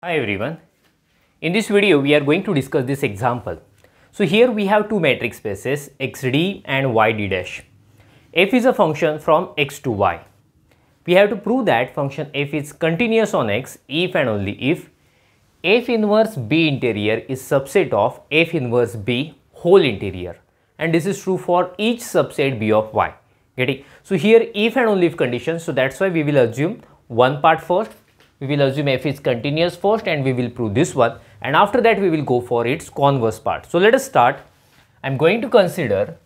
Hi everyone. In this video we are going to discuss this example. So here we have two metric spaces xd and yd dash. f is a function from x to y. We have to prove that function f is continuous on x if and only if f inverse b interior is subset of f inverse b whole interior and this is true for each subset b of y. Getting? So here if and only if condition so that's why we will assume one part first we will assume f is continuous first and we will prove this one and after that we will go for its converse part. So let us start. I am going to consider,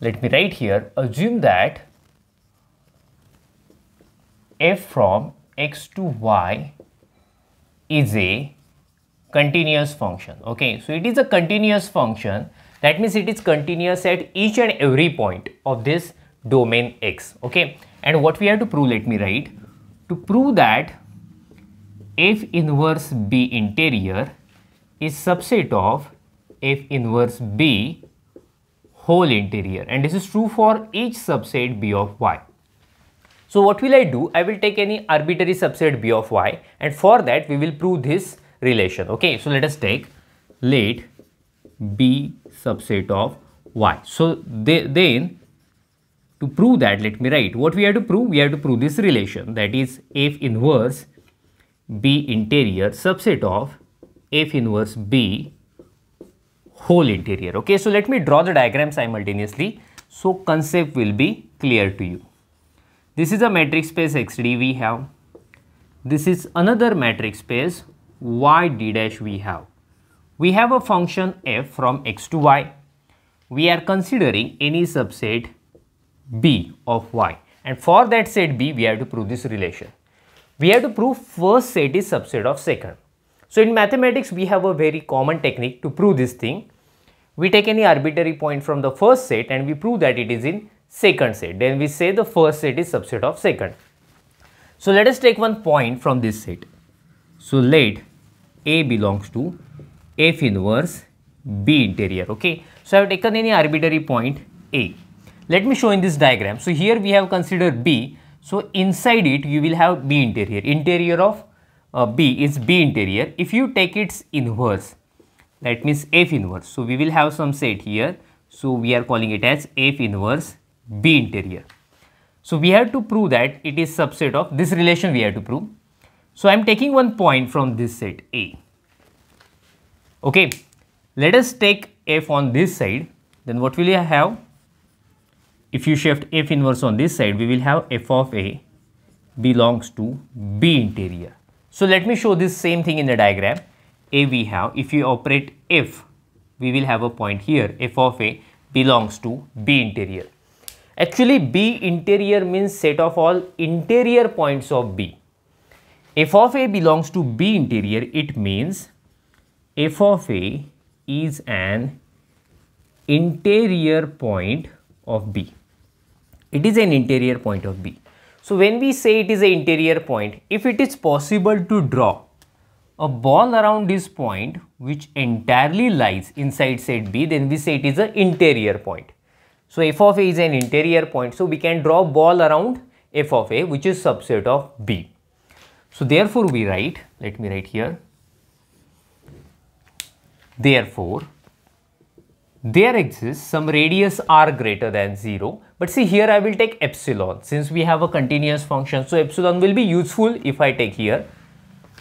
let me write here, assume that f from x to y is a continuous function. Okay, so it is a continuous function that means it is continuous at each and every point of this domain x. Okay, and what we have to prove, let me write to prove that f inverse b interior is subset of f inverse b whole interior and this is true for each subset b of y. So what will I do? I will take any arbitrary subset b of y and for that we will prove this relation. Okay, so let us take let b subset of y. So they, then to prove that, let me write. What we have to prove? We have to prove this relation that is f inverse b interior subset of f inverse b whole interior. Okay, so let me draw the diagram simultaneously so concept will be clear to you. This is a metric space XD we have. This is another metric space YD dash we have. We have a function f from x to y. We are considering any subset b of y and for that set b we have to prove this relation. We have to prove first set is subset of second. So in mathematics we have a very common technique to prove this thing. We take any arbitrary point from the first set and we prove that it is in second set. Then we say the first set is subset of second. So let us take one point from this set. So let A belongs to F inverse B interior. Okay. So I have taken any arbitrary point A. Let me show in this diagram. So here we have considered B. So inside it you will have B interior. Interior of uh, B is B interior. If you take its inverse, that means F inverse. So we will have some set here. So we are calling it as F inverse B interior. So we have to prove that it is subset of this relation we have to prove. So I am taking one point from this set A. Okay, let us take F on this side. Then what will you have? If you shift f inverse on this side, we will have f of a belongs to b interior. So let me show this same thing in the diagram. A we have, if you operate f, we will have a point here, f of a belongs to b interior. Actually, b interior means set of all interior points of b. f of a belongs to b interior, it means f of a is an interior point of b it is an interior point of B. So when we say it is an interior point, if it is possible to draw a ball around this point which entirely lies inside set B, then we say it is an interior point. So f of a is an interior point, so we can draw ball around f of a which is subset of B. So therefore we write, let me write here, therefore there exists some radius r greater than 0 but see here I will take epsilon. Since we have a continuous function so epsilon will be useful if I take here.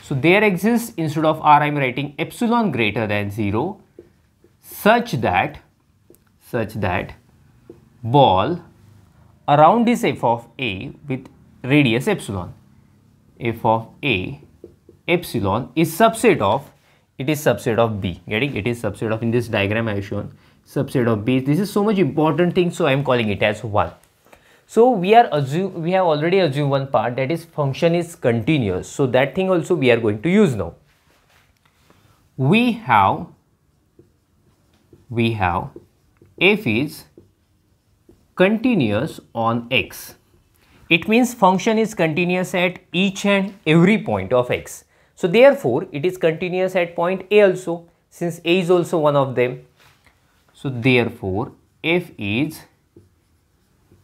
So there exists instead of r I am writing epsilon greater than 0 such that such that ball around this f of a with radius epsilon. F of a epsilon is subset of it is subset of b. Getting? It is subset of in this diagram I have shown subset of B. This is so much important thing, so I am calling it as 1. So we are assume we have already assumed one part that is function is continuous. So that thing also we are going to use now. We have we have f is continuous on x. It means function is continuous at each and every point of x. So therefore it is continuous at point A also since A is also one of them so therefore, f is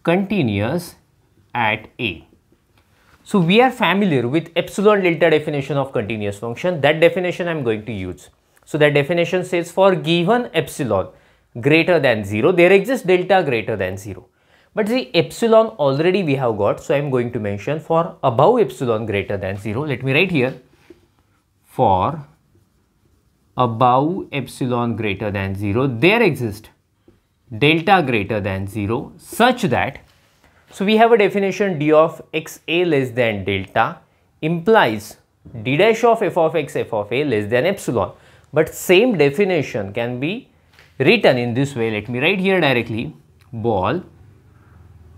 continuous at A. So we are familiar with epsilon delta definition of continuous function. That definition I am going to use. So that definition says for given epsilon greater than 0, there exists delta greater than 0. But the epsilon already we have got. So I am going to mention for above epsilon greater than 0. Let me write here for above epsilon greater than 0, there exist delta greater than 0 such that so we have a definition d of xa less than delta implies d dash of f of x f of a less than epsilon. But same definition can be written in this way. Let me write here directly ball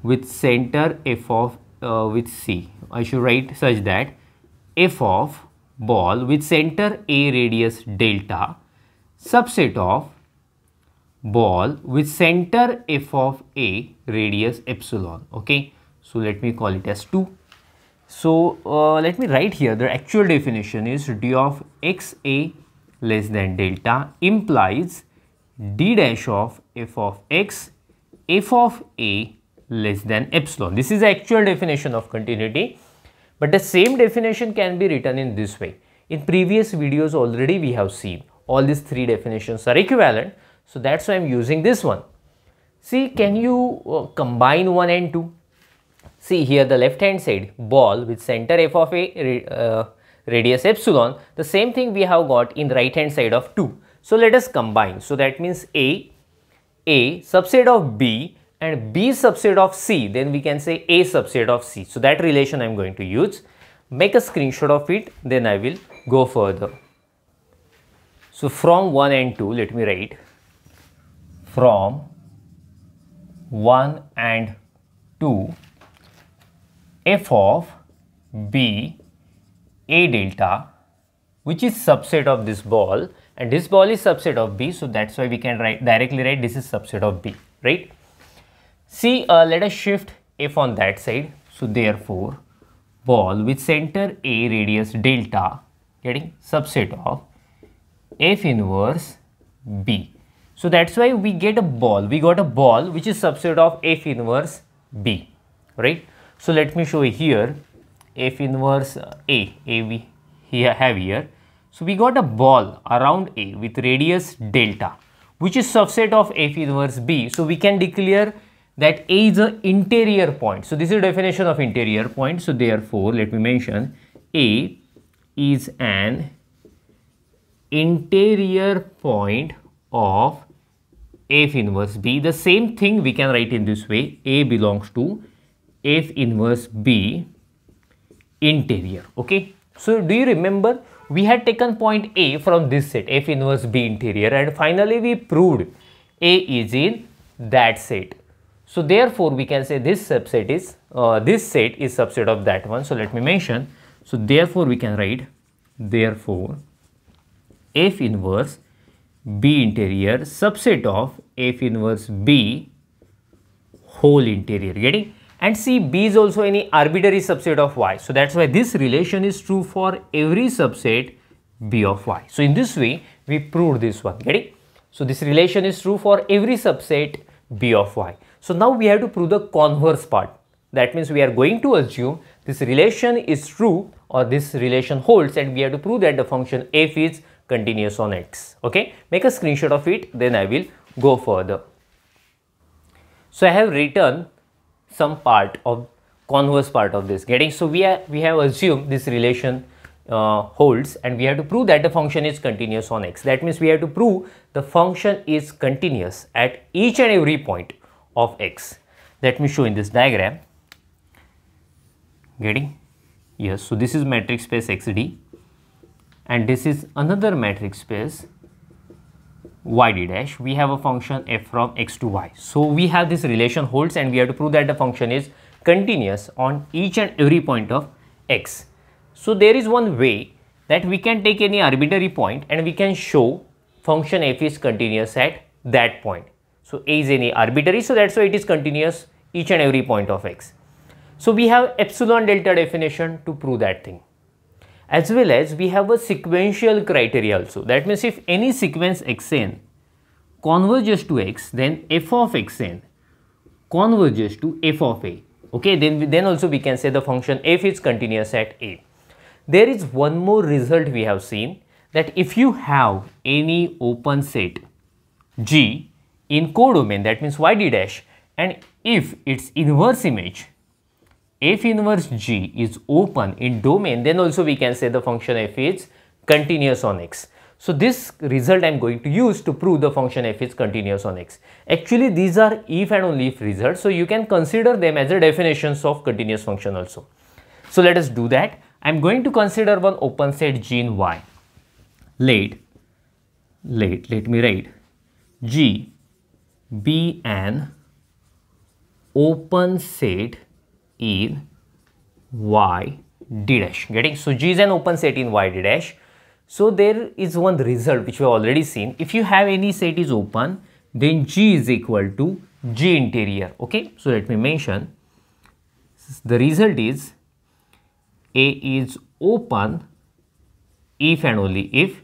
with center f of uh, with c. I should write such that f of ball with center a radius delta subset of ball with center f of a radius epsilon. Okay? So let me call it as 2 so uh, let me write here. The actual definition is d of x a less than delta implies d dash of f of x f of a less than epsilon. This is the actual definition of continuity but the same definition can be written in this way in previous videos already we have seen all these three definitions are equivalent so that's why I'm using this one. See, can you uh, combine 1 and 2? See here the left hand side ball with center f of a uh, radius epsilon. The same thing we have got in right hand side of 2. So let us combine. So that means A, A subset of B and B subset of C. Then we can say A subset of C. So that relation I am going to use. Make a screenshot of it. Then I will go further. So from 1 and 2 let me write from 1 and 2 f of b a delta which is subset of this ball and this ball is subset of b so that's why we can write directly write this is subset of b right see uh, let us shift f on that side so therefore ball with center a radius delta getting subset of f inverse b so that's why we get a ball. We got a ball which is subset of F inverse B, right? So let me show you here F inverse A, A we here have here. So we got a ball around A with radius delta which is subset of F inverse B. So we can declare that A is an interior point. So this is a definition of interior point. So therefore let me mention A is an interior point of f inverse b. The same thing we can write in this way. A belongs to f inverse b interior. Okay. So, do you remember we had taken point A from this set f inverse b interior and finally we proved A is in that set. So, therefore, we can say this subset is uh, this set is subset of that one. So, let me mention. So, therefore, we can write therefore f inverse B interior subset of F inverse B whole interior getting and see B is also any arbitrary subset of Y. So that's why this relation is true for every subset B of Y. So in this way we proved this one getting. So this relation is true for every subset B of Y. So now we have to prove the converse part. That means we are going to assume this relation is true or this relation holds and we have to prove that the function f is continuous on x. Okay? Make a screenshot of it then i will go further. So i have written some part of converse part of this. Getting? So we are we have assumed this relation uh, holds and we have to prove that the function is continuous on x. That means we have to prove the function is continuous at each and every point of x. Let me show in this diagram. Getting? Yes so this is metric space xd and this is another metric space yd dash. We have a function f from x to y. So we have this relation holds and we have to prove that the function is continuous on each and every point of x so there is one way that we can take any arbitrary point and we can show function f is continuous at that point so a is any arbitrary so that's why it is continuous each and every point of x so we have epsilon delta definition to prove that thing as well as we have a sequential criteria also. That means if any sequence xn converges to x, then f of xn converges to f of a. Okay, then, then also we can say the function f is continuous at A. There is one more result we have seen that if you have any open set G in codomain that means YD dash and if its inverse image f inverse G is open in domain then also we can say the function f is continuous on X. So this result I am going to use to prove the function f is continuous on x. Actually these are if and only if results so you can consider them as the definitions of continuous function also. So let us do that. I am going to consider one open set G in Y. Let, let, let me write. G. Be an open set in Y D dash. Getting? So G is an open set in Y D dash. So there is one result which we have already seen. If you have any set is open, then G is equal to G interior. Okay, so let me mention. The result is A is open if and only if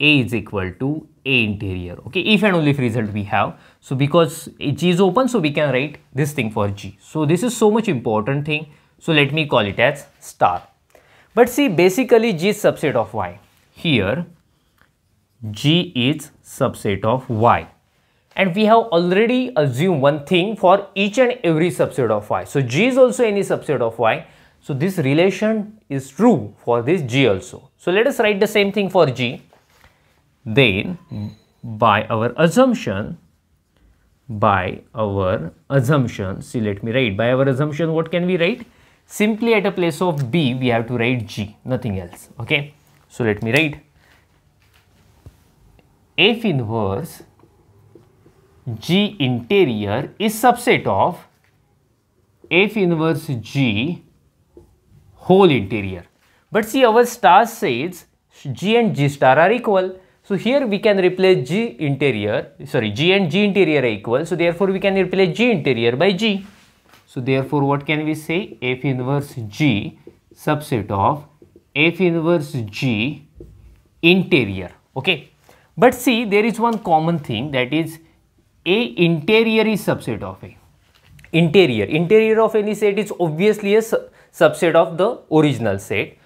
A is equal to A interior. Okay, if and only if result we have. So because G is open, so we can write this thing for G. So this is so much important thing. So let me call it as star. But see basically G is subset of Y here G is subset of Y and we have already assumed one thing for each and every subset of Y. So G is also any subset of Y. So this relation is true for this G also. So let us write the same thing for G. Then by our assumption, by our assumption, see let me write, by our assumption what can we write? Simply at a place of B we have to write G, nothing else, okay. So let me write F inverse G interior is subset of F inverse G whole interior. But see our star says G and G star are equal. So here we can replace G interior, sorry G and G interior are equal. So therefore we can replace G interior by G. So therefore what can we say? F inverse G subset of F inverse G interior. Okay. But see there is one common thing that is A interior is subset of A. Interior. Interior of any set is obviously a subset of the original set.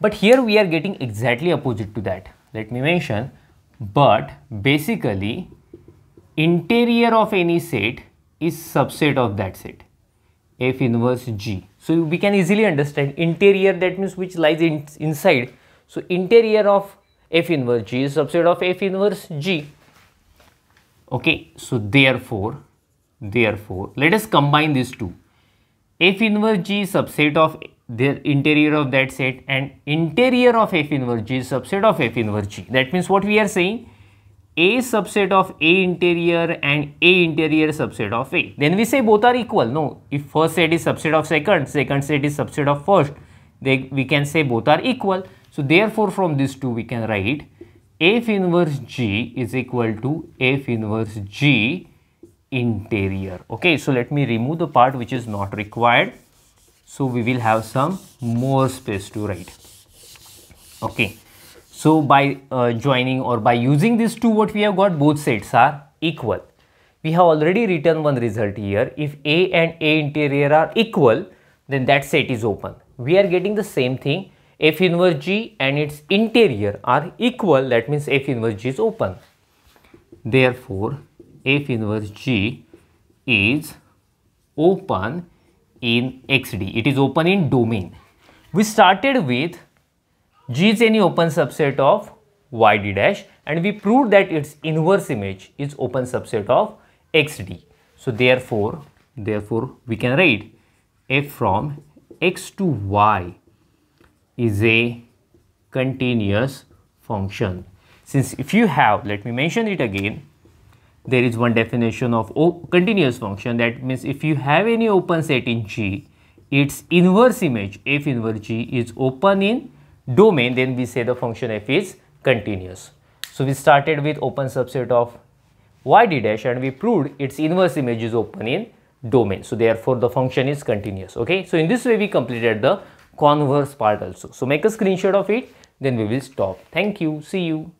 But here we are getting exactly opposite to that. Let me mention. But basically interior of any set is subset of that set. F inverse G. So we can easily understand interior that means which lies in, inside. So interior of F inverse G is subset of F inverse G. Okay, so therefore, therefore, let us combine these two. F inverse G subset of the interior of that set and interior of F inverse G subset of F inverse G. That means what we are saying a subset of A interior and A interior subset of A. Then we say both are equal. No, if first set is subset of second, second set is subset of first, they, we can say both are equal. So therefore from these two we can write F inverse G is equal to F inverse G interior. Okay, so let me remove the part which is not required. So we will have some more space to write. Okay. So by uh, joining or by using these two what we have got both sets are equal. We have already written one result here. If A and A interior are equal then that set is open. We are getting the same thing F inverse G and its interior are equal that means F inverse G is open. Therefore F inverse G is open in XD. It is open in domain. We started with G is any open subset of YD dash and we proved that its inverse image is open subset of XD. So therefore, therefore we can write f from x to y is a continuous function. Since if you have, let me mention it again, there is one definition of continuous function that means if you have any open set in G, its inverse image f inverse G is open in domain then we say the function f is continuous. So we started with open subset of yd dash and we proved its inverse image is open in domain. So therefore the function is continuous. Okay. So in this way we completed the converse part also. So make a screenshot of it then we will stop. Thank you. See you.